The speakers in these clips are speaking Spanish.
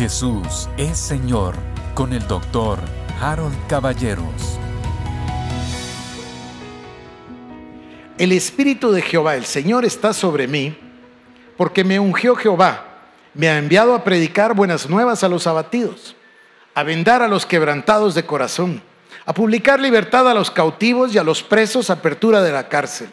Jesús es Señor con el doctor Harold Caballeros. El Espíritu de Jehová, el Señor, está sobre mí, porque me ungió Jehová, me ha enviado a predicar buenas nuevas a los abatidos, a vendar a los quebrantados de corazón, a publicar libertad a los cautivos y a los presos, apertura de la cárcel,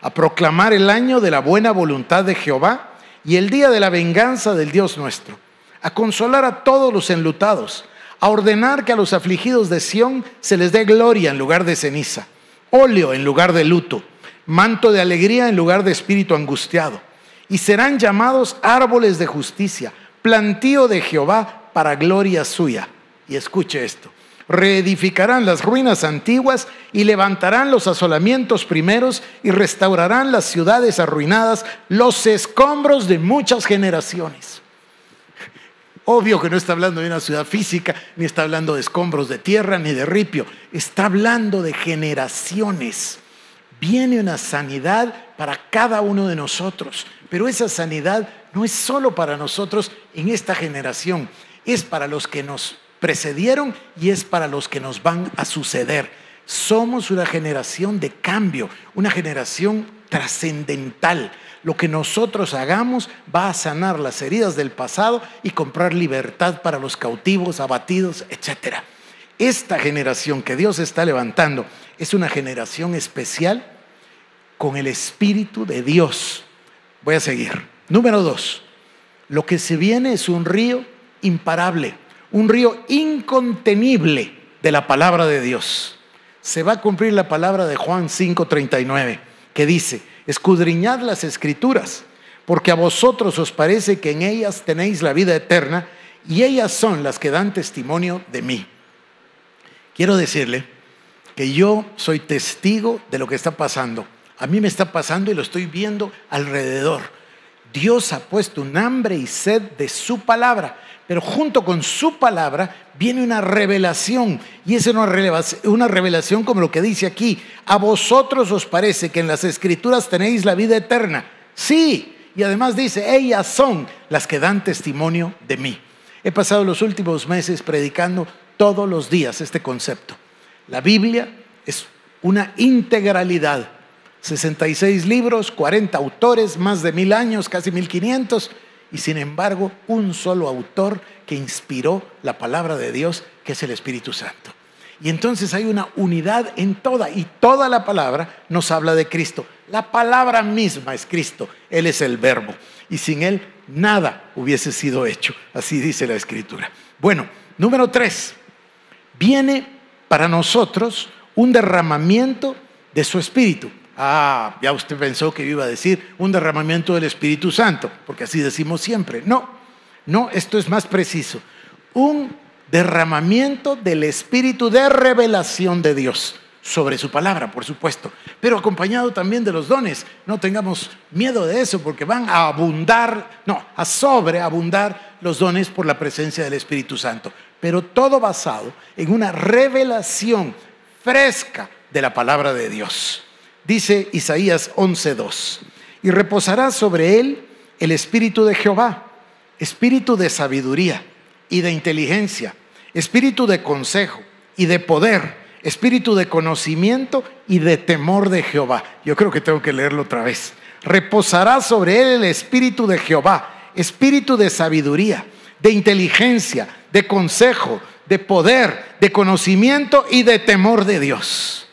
a proclamar el año de la buena voluntad de Jehová y el día de la venganza del Dios nuestro, a consolar a todos los enlutados, a ordenar que a los afligidos de Sión se les dé gloria en lugar de ceniza, óleo en lugar de luto, manto de alegría en lugar de espíritu angustiado, y serán llamados árboles de justicia, plantío de Jehová para gloria suya. Y escuche esto, reedificarán las ruinas antiguas y levantarán los asolamientos primeros y restaurarán las ciudades arruinadas, los escombros de muchas generaciones. Obvio que no está hablando de una ciudad física, ni está hablando de escombros de tierra, ni de ripio, está hablando de generaciones. Viene una sanidad para cada uno de nosotros, pero esa sanidad no es solo para nosotros en esta generación, es para los que nos precedieron y es para los que nos van a suceder. Somos una generación de cambio, una generación trascendental. Lo que nosotros hagamos va a sanar las heridas del pasado y comprar libertad para los cautivos, abatidos, etc. Esta generación que Dios está levantando es una generación especial con el Espíritu de Dios. Voy a seguir. Número dos, lo que se viene es un río imparable un río incontenible de la palabra de Dios. Se va a cumplir la palabra de Juan 5:39, que dice, escudriñad las escrituras, porque a vosotros os parece que en ellas tenéis la vida eterna, y ellas son las que dan testimonio de mí. Quiero decirle que yo soy testigo de lo que está pasando. A mí me está pasando y lo estoy viendo alrededor. Dios ha puesto un hambre y sed de su palabra pero junto con su palabra viene una revelación. Y es una revelación como lo que dice aquí. A vosotros os parece que en las escrituras tenéis la vida eterna. Sí, y además dice, ellas son las que dan testimonio de mí. He pasado los últimos meses predicando todos los días este concepto. La Biblia es una integralidad. 66 libros, 40 autores, más de mil años, casi 1500 y sin embargo un solo autor que inspiró la palabra de Dios, que es el Espíritu Santo. Y entonces hay una unidad en toda, y toda la palabra nos habla de Cristo. La palabra misma es Cristo, Él es el verbo, y sin Él nada hubiese sido hecho, así dice la Escritura. Bueno, número tres, viene para nosotros un derramamiento de su Espíritu. Ah, ya usted pensó que iba a decir un derramamiento del Espíritu Santo, porque así decimos siempre. No, no, esto es más preciso. Un derramamiento del Espíritu de revelación de Dios sobre su palabra, por supuesto, pero acompañado también de los dones. No tengamos miedo de eso, porque van a abundar, no, a sobreabundar los dones por la presencia del Espíritu Santo, pero todo basado en una revelación fresca de la palabra de Dios. Dice Isaías 11:2, y reposará sobre él el espíritu de Jehová, espíritu de sabiduría y de inteligencia, espíritu de consejo y de poder, espíritu de conocimiento y de temor de Jehová. Yo creo que tengo que leerlo otra vez. Reposará sobre él el espíritu de Jehová, espíritu de sabiduría, de inteligencia, de consejo, de poder, de conocimiento y de temor de Dios.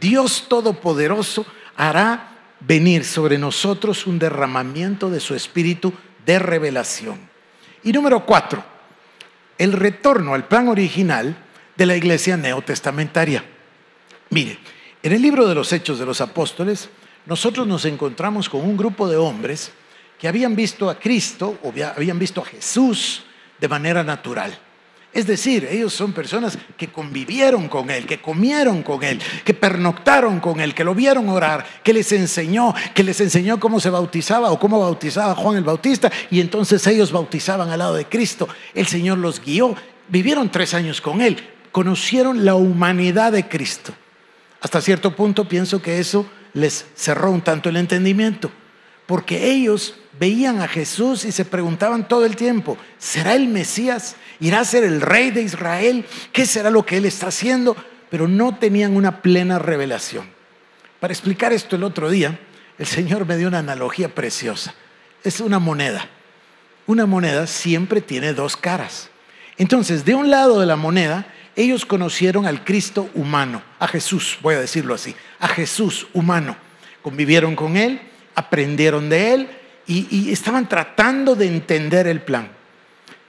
Dios Todopoderoso hará venir sobre nosotros un derramamiento de su espíritu de revelación. Y número cuatro, el retorno al plan original de la iglesia neotestamentaria. Mire, en el libro de los Hechos de los Apóstoles, nosotros nos encontramos con un grupo de hombres que habían visto a Cristo o habían visto a Jesús de manera natural. Es decir, ellos son personas que convivieron con Él, que comieron con Él, que pernoctaron con Él, que lo vieron orar, que les enseñó, que les enseñó cómo se bautizaba o cómo bautizaba Juan el Bautista y entonces ellos bautizaban al lado de Cristo. El Señor los guió, vivieron tres años con Él, conocieron la humanidad de Cristo. Hasta cierto punto pienso que eso les cerró un tanto el entendimiento, porque ellos veían a Jesús y se preguntaban todo el tiempo, ¿será el Mesías? ¿Irá a ser el rey de Israel? ¿Qué será lo que él está haciendo? Pero no tenían una plena revelación. Para explicar esto el otro día, el Señor me dio una analogía preciosa. Es una moneda. Una moneda siempre tiene dos caras. Entonces, de un lado de la moneda, ellos conocieron al Cristo humano, a Jesús, voy a decirlo así, a Jesús humano. Convivieron con Él, aprendieron de Él y, estaban tratando de entender el plan.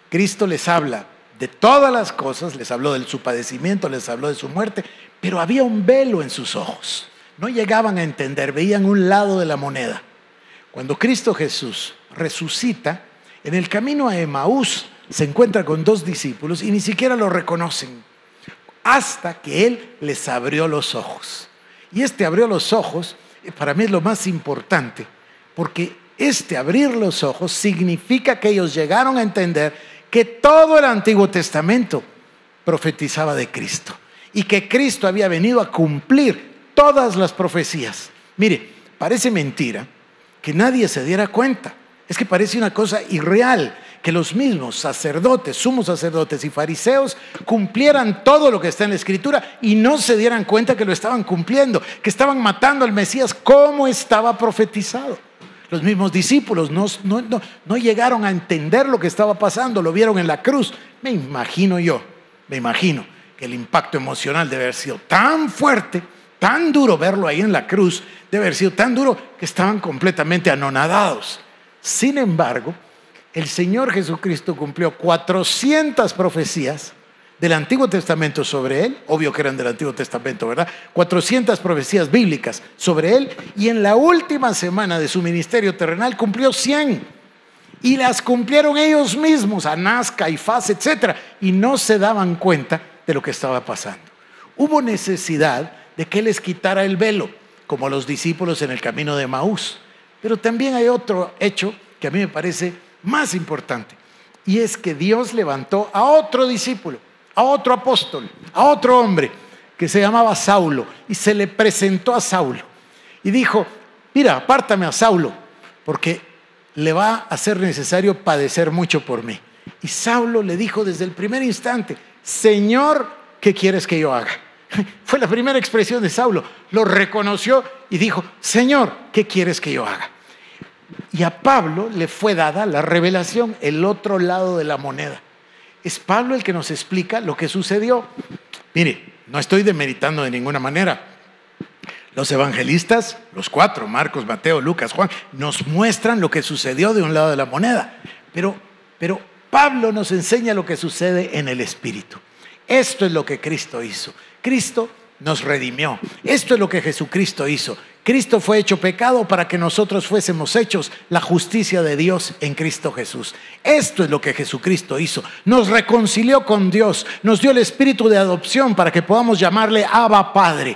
Cristo les habla de todas las cosas, les habló de su padecimiento, les habló de su muerte, pero había un velo en sus ojos. No llegaban a entender, veían un lado de la moneda. Cuando Cristo Jesús resucita, en el camino a Emaús se encuentra con dos discípulos y ni siquiera lo reconocen hasta que Él les abrió los ojos. Y este abrió los ojos, eh, para mí es lo más importante, porque este abrir los ojos significa que ellos llegaron a entender que todo el Antiguo Testamento profetizaba de Cristo y que Cristo había venido a cumplir todas las profecías. Mire, parece mentira que nadie se diera cuenta. Es que parece una cosa irreal que los mismos sacerdotes, sumos sacerdotes y fariseos cumplieran todo lo que está en la escritura y no se dieran cuenta que lo estaban cumpliendo, que estaban matando al Mesías como estaba profetizado. Los mismos discípulos no, llegaron a entender lo que estaba pasando, lo vieron en la cruz. Me imagino yo, me imagino que el impacto emocional debe haber sido tan fuerte, tan duro verlo ahí en la cruz, debe haber sido tan duro que estaban completamente anonadados. Sin embargo, el Señor Jesucristo cumplió 400 profecías del Antiguo Testamento sobre él, obvio que eran del Antiguo Testamento, ¿verdad? 400 profecías bíblicas sobre él y en la última semana de su ministerio terrenal cumplió 100 y las cumplieron ellos mismos, Anás, Caifás, etc. Y no se daban cuenta de lo que estaba pasando. Hubo necesidad de que les quitara el velo, como los discípulos en el camino de Maús. Pero también hay otro hecho que a mí me parece más importante. Y es que Dios levantó a otro discípulo, a otro apóstol, a otro hombre que se llamaba Saulo y se le presentó a Saulo. Y dijo, mira, apártame a Saulo, porque le va a ser necesario padecer mucho por mí. Y Saulo le dijo desde el primer instante, Señor, ¿qué quieres que yo haga? Fue la primera expresión de Saulo. Lo reconoció y dijo, Señor, ¿qué quieres que yo haga? Y a Pablo le fue dada la revelación, el otro lado de la moneda. Es Pablo el que nos explica lo que sucedió. Mire, no estoy demeritando de ninguna manera. Los evangelistas, los cuatro, Marcos, Mateo, Lucas, Juan, nos muestran lo que sucedió de un lado de la moneda. Pero, pero Pablo nos enseña lo que sucede en el Espíritu. Esto es lo que Cristo hizo. Cristo nos redimió. Esto es lo que Jesucristo hizo. Cristo fue hecho pecado para que nosotros fuésemos hechos la justicia de Dios en Cristo Jesús. Esto es lo que Jesucristo hizo. Nos reconcilió con Dios, nos dio el espíritu de adopción para que podamos llamarle Abba Padre.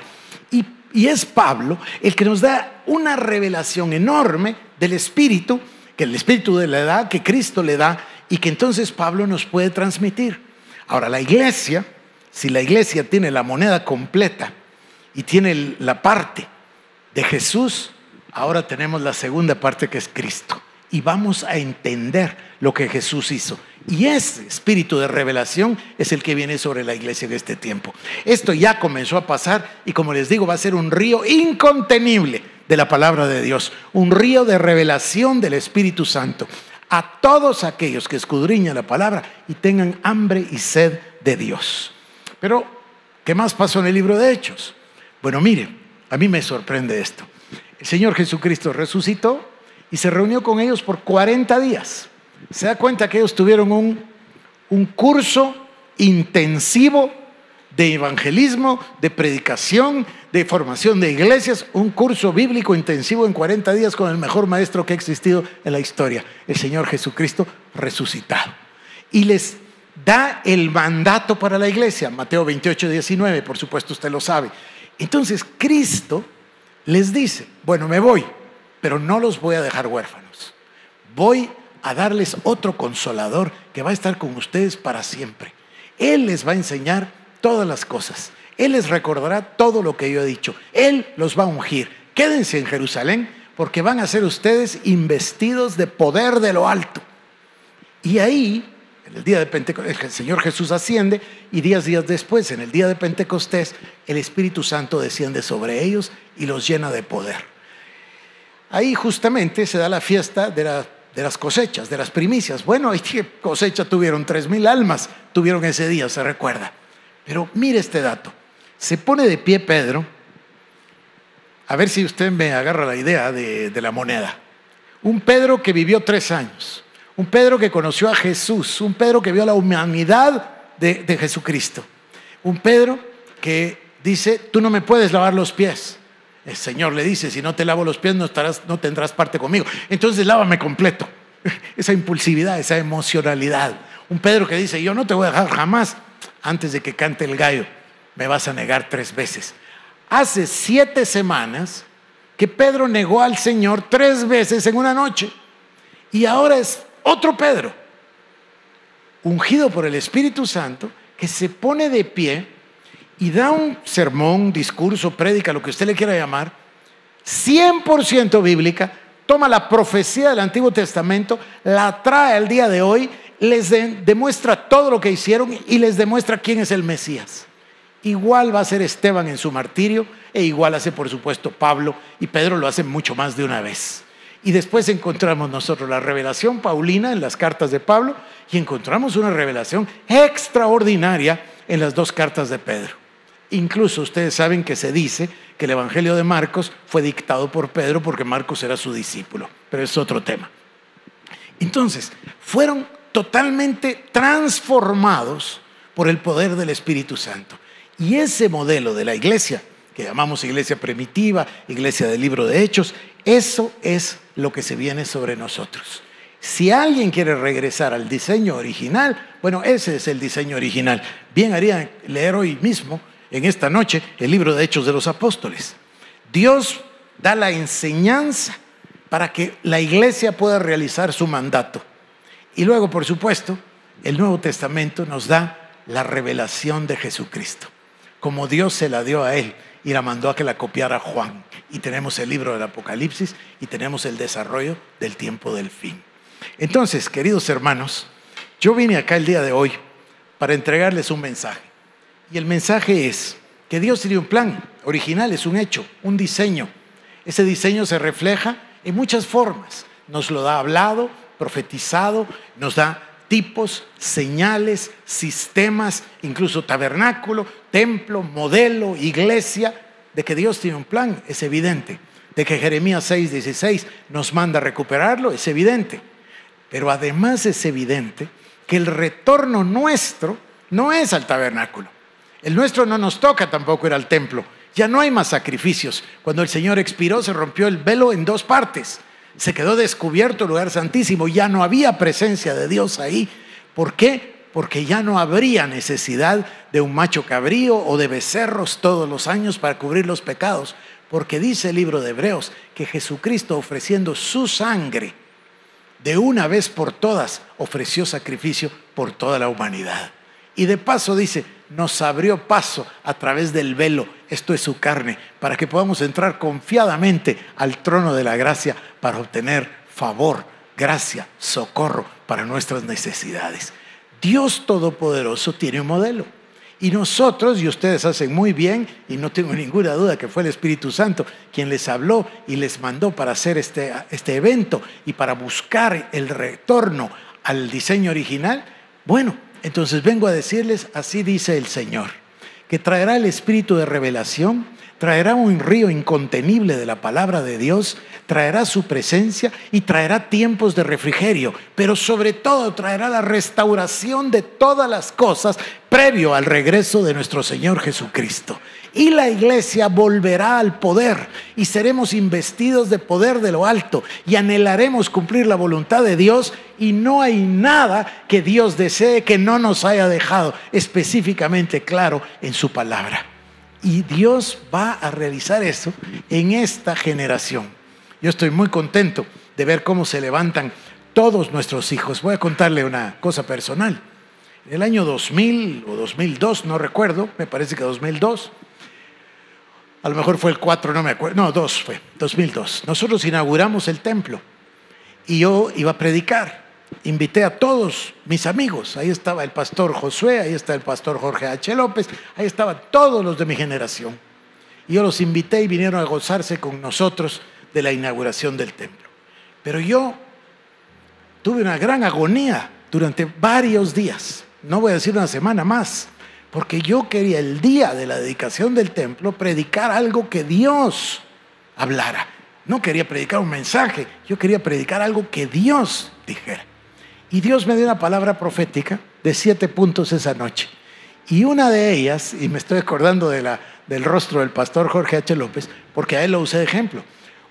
Y, y es Pablo el que nos da una revelación enorme del espíritu, que el espíritu de la edad que Cristo le da y que entonces Pablo nos puede transmitir. Ahora, la iglesia, si la iglesia tiene la moneda completa y tiene la parte de Jesús, ahora tenemos la segunda parte que es Cristo. Y vamos a entender lo que Jesús hizo. Y ese espíritu de revelación es el que viene sobre la iglesia de este tiempo. Esto ya comenzó a pasar y como les digo, va a ser un río incontenible de la palabra de Dios, un río de revelación del Espíritu Santo a todos aquellos que escudriñan la palabra y tengan hambre y sed de Dios. Pero, ¿qué más pasó en el libro de Hechos? Bueno, miren, a mí me sorprende esto. El Señor Jesucristo resucitó y se reunió con ellos por 40 días. Se da cuenta que ellos tuvieron un, un curso intensivo de evangelismo, de predicación, de formación de iglesias, un curso bíblico intensivo en 40 días con el mejor maestro que ha existido en la historia, el Señor Jesucristo resucitado. Y les da el mandato para la iglesia, Mateo 28, 19, por supuesto usted lo sabe. Entonces Cristo les dice, bueno, me voy, pero no los voy a dejar huérfanos. Voy a darles otro consolador que va a estar con ustedes para siempre. Él les va a enseñar todas las cosas. Él les recordará todo lo que yo he dicho. Él los va a ungir. Quédense en Jerusalén porque van a ser ustedes investidos de poder de lo alto. Y ahí, en el día de Pentecostés, el Señor Jesús asciende y días, días después, en el día de Pentecostés, el Espíritu Santo desciende sobre ellos y los llena de poder. Ahí justamente se da la fiesta de, las cosechas, de las primicias. Bueno, ¿y qué cosecha tuvieron? Tres mil almas tuvieron ese día, se recuerda. Pero mire este dato. Se pone de pie Pedro a ver si usted me agarra la idea de, la moneda. Un Pedro que vivió tres años, un Pedro que conoció a Jesús, un Pedro que vio la humanidad de, de Jesucristo, un Pedro que dice, tú no me puedes lavar los pies. El Señor le dice, si no te lavo los pies no, estarás, no tendrás parte conmigo. Entonces lávame completo. Esa impulsividad, esa emocionalidad. Un Pedro que dice, yo no te voy a dejar jamás antes de que cante el gallo. Me vas a negar tres veces hace siete semanas que Pedro negó al Señor tres veces en una noche. Y ahora es otro Pedro, ungido por el Espíritu Santo, que se pone de pie y da un sermón, discurso, prédica, lo que usted le quiera llamar, 100% bíblica, toma la profecía del Antiguo Testamento, la trae al día de hoy, les demuestra todo lo que hicieron y les demuestra quién es el Mesías. Igual va a ser Esteban en su martirio e igual hace por supuesto Pablo y Pedro lo hace mucho más de una vez. Y después encontramos nosotros la revelación paulina en las cartas de Pablo y encontramos una revelación extraordinaria en las dos cartas de Pedro. Incluso ustedes saben que se dice que el Evangelio de Marcos fue dictado por Pedro porque Marcos era su discípulo, pero es otro tema. Entonces, fueron totalmente transformados por el poder del Espíritu Santo. Y ese modelo de la iglesia, que llamamos iglesia primitiva, iglesia del libro de Hechos, eso es lo que se viene sobre nosotros. Si alguien quiere regresar al diseño original, bueno, ese es el diseño original. Bien haría leer hoy mismo, en esta noche, el libro de Hechos de los Apóstoles. Dios da la enseñanza para que la iglesia pueda realizar su mandato. Y luego, por supuesto, el Nuevo Testamento nos da la revelación de Jesucristo como Dios se la dio a él y la mandó a que la copiara Juan. Y tenemos el libro del Apocalipsis y tenemos el desarrollo del tiempo del fin. Entonces, queridos hermanos, yo vine acá el día de hoy para entregarles un mensaje. Y el mensaje es que Dios tiene un plan original, es un hecho, un diseño. Ese diseño se refleja en muchas formas. Nos lo da hablado, profetizado, nos da tipos, señales, sistemas, incluso tabernáculo, templo, modelo, iglesia, de que Dios tiene un plan, es evidente. De que Jeremías 6:16 nos manda a recuperarlo, es evidente. Pero además es evidente que el retorno nuestro no es al tabernáculo. El nuestro no nos toca tampoco ir al templo. Ya no hay más sacrificios. Cuando el Señor expiró se rompió el velo en dos partes se quedó descubierto el lugar santísimo, ya no había presencia de Dios ahí. ¿Por qué? Porque ya no habría necesidad de un macho cabrío o de becerros todos los años para cubrir los pecados, porque dice el libro de Hebreos que Jesucristo ofreciendo su sangre de una vez por todas ofreció sacrificio por toda la humanidad. Y de paso dice, nos abrió paso a través del velo, esto es su carne, para que podamos entrar confiadamente al trono de la gracia para obtener favor, gracia, socorro para nuestras necesidades. Dios Todopoderoso tiene un modelo. Y nosotros, y ustedes hacen muy bien, y no tengo ninguna duda que fue el Espíritu Santo quien les habló y les mandó para hacer este, este evento y para buscar el retorno al diseño original, bueno, entonces vengo a decirles, así dice el Señor, que traerá el espíritu de revelación, traerá un río incontenible de la palabra de Dios, traerá su presencia y traerá tiempos de refrigerio, pero sobre todo traerá la restauración de todas las cosas previo al regreso de nuestro Señor Jesucristo y la iglesia volverá al poder y seremos investidos de poder de lo alto y anhelaremos cumplir la voluntad de Dios y no hay nada que Dios desee que no nos haya dejado específicamente claro en su palabra. Y Dios va a realizar eso en esta generación. Yo estoy muy contento de ver cómo se levantan todos nuestros hijos. Voy a contarle una cosa personal. En el año 2000 o 2002, no recuerdo, me parece que 2002, a lo mejor fue el 4, no me acuerdo, no, 2 fue, 2002. Nosotros inauguramos el templo y yo iba a predicar. Invité a todos mis amigos. Ahí estaba el pastor Josué, ahí está el pastor Jorge H. López, ahí estaban todos los de mi generación. Y yo los invité y vinieron a gozarse con nosotros de la inauguración del templo. Pero yo tuve una gran agonía durante varios días, no voy a decir una semana más, porque yo quería el día de la dedicación del templo predicar algo que Dios hablara. No quería predicar un mensaje, yo quería predicar algo que Dios dijera. Y Dios me dio una palabra profética de siete puntos esa noche. Y una de ellas, y me estoy acordando del rostro del pastor Jorge H. López, porque a él lo usé de ejemplo.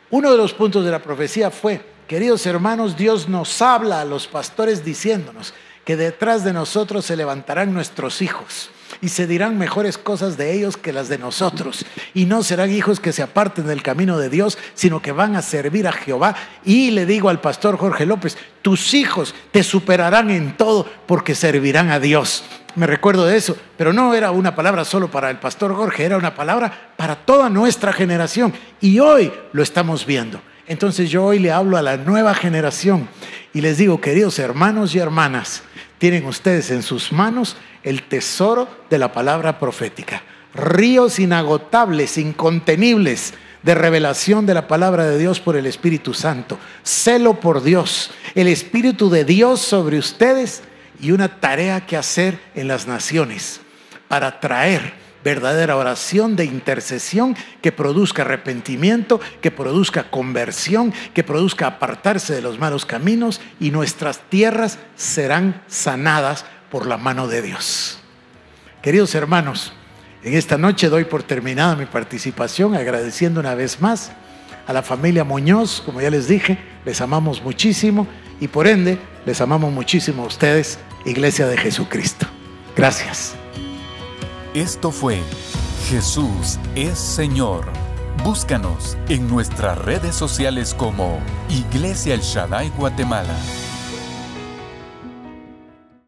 Uno de los puntos de la profecía fue, queridos hermanos, Dios nos habla a los pastores diciéndonos que detrás de nosotros se levantarán nuestros hijos y se dirán mejores cosas de ellos que las de nosotros. Y no serán hijos que se aparten del camino de Dios, sino que van a servir a Jehová. Y le digo al pastor Jorge López, tus hijos te superarán en todo porque servirán a Dios. Me recuerdo de eso, pero no era una palabra solo para el pastor Jorge, era una palabra para toda nuestra generación. Y hoy lo estamos viendo. Entonces yo hoy le hablo a la nueva generación y les digo, queridos hermanos y hermanas, tienen ustedes en sus manos el tesoro de la palabra profética. Ríos inagotables, incontenibles de revelación de la palabra de Dios por el Espíritu Santo. Celo por Dios, el Espíritu de Dios sobre ustedes y una tarea que hacer en las naciones para traer verdadera oración de intercesión que produzca arrepentimiento, que produzca conversión, que produzca apartarse de los malos caminos y nuestras tierras serán sanadas por la mano de Dios. Queridos hermanos, en esta noche doy por terminada mi participación agradeciendo una vez más a la familia Muñoz, como ya les dije, les amamos muchísimo y por ende les amamos muchísimo a ustedes, Iglesia de Jesucristo. Gracias. Esto fue Jesús es Señor. Búscanos en nuestras redes sociales como Iglesia El Shaddai Guatemala.